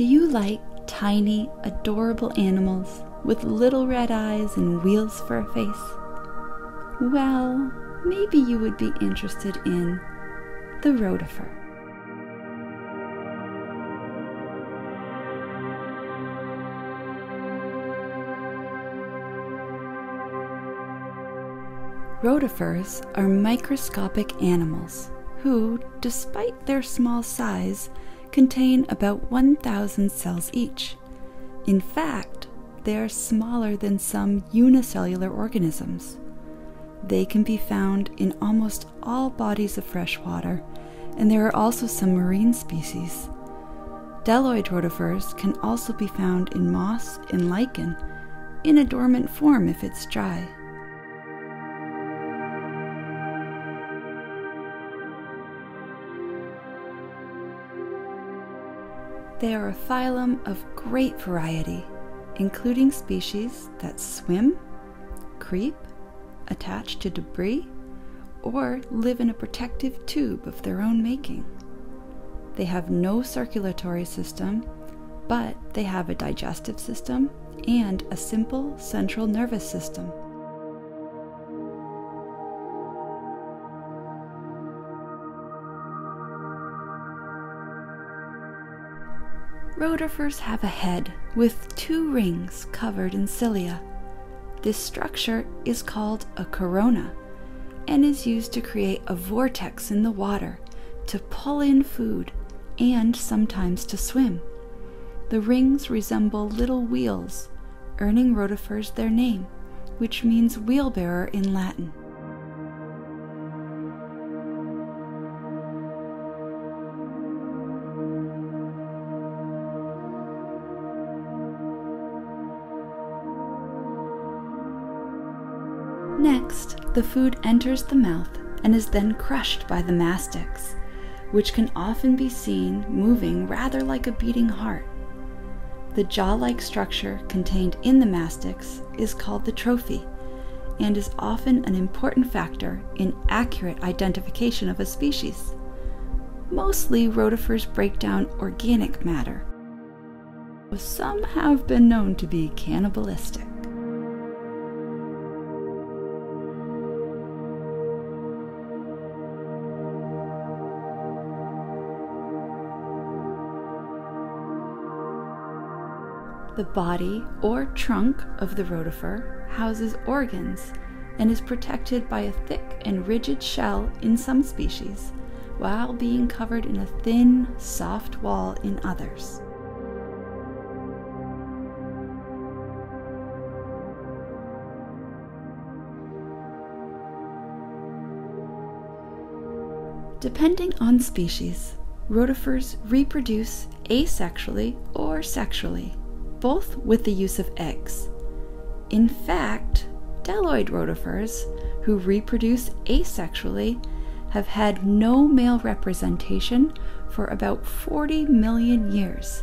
Do you like tiny, adorable animals with little red eyes and wheels for a face? Well, maybe you would be interested in the rotifer. Rotifers are microscopic animals who, despite their small size, contain about 1,000 cells each. In fact, they are smaller than some unicellular organisms. They can be found in almost all bodies of fresh water, and there are also some marine species. Bdelloid rotifers can also be found in moss and lichen, in a dormant form if it's dry. They are a phylum of great variety, including species that swim, creep, attach to debris, or live in a protective tube of their own making. They have no circulatory system, but they have a digestive system and a simple central nervous system. Rotifers have a head with two rings covered in cilia. This structure is called a corona and is used to create a vortex in the water to pull in food and sometimes to swim. The rings resemble little wheels, earning rotifers their name, which means wheelbearer in Latin. Next, the food enters the mouth and is then crushed by the mastax, which can often be seen moving rather like a beating heart. The jaw like structure contained in the mastax is called the trophi and is often an important factor in accurate identification of a species. Mostly, rotifers break down organic matter. Some have been known to be cannibalistic. The body or trunk of the rotifer houses organs and is protected by a thick and rigid shell in some species, while being covered in a thin, soft wall in others. Depending on species, rotifers reproduce asexually or sexually both with the use of eggs. In fact, bdelloid rotifers, who reproduce asexually, have had no male representation for about 40 million years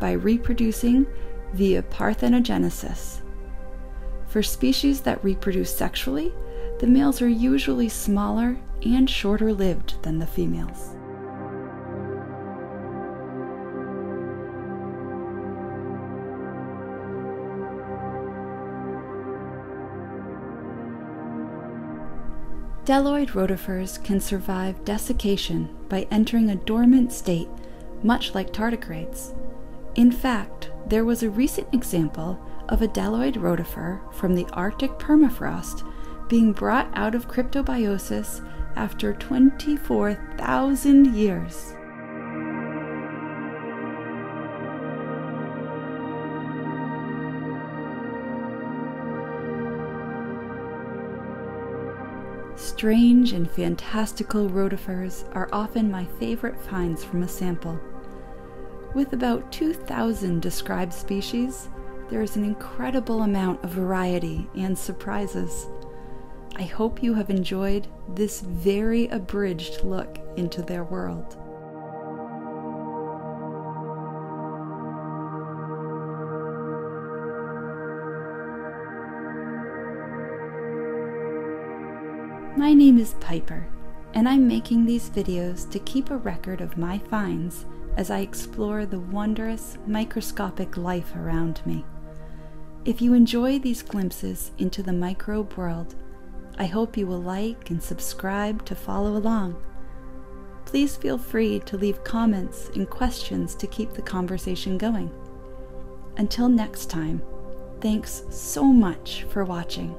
by reproducing via parthenogenesis. For species that reproduce sexually, the males are usually smaller and shorter lived than the females. Bdelloid rotifers can survive desiccation by entering a dormant state, much like tardigrades. In fact, there was a recent example of a bdelloid rotifer from the Arctic permafrost being brought out of cryptobiosis after 24,000 years. Strange and fantastical rotifers are often my favorite finds from a sample. With about 2,000 described species, there is an incredible amount of variety and surprises. I hope you have enjoyed this very abridged look into their world. My name is Pipyr, and I'm making these videos to keep a record of my finds as I explore the wondrous microscopic life around me. If you enjoy these glimpses into the microbe world, I hope you will like and subscribe to follow along. Please feel free to leave comments and questions to keep the conversation going. Until next time, thanks so much for watching.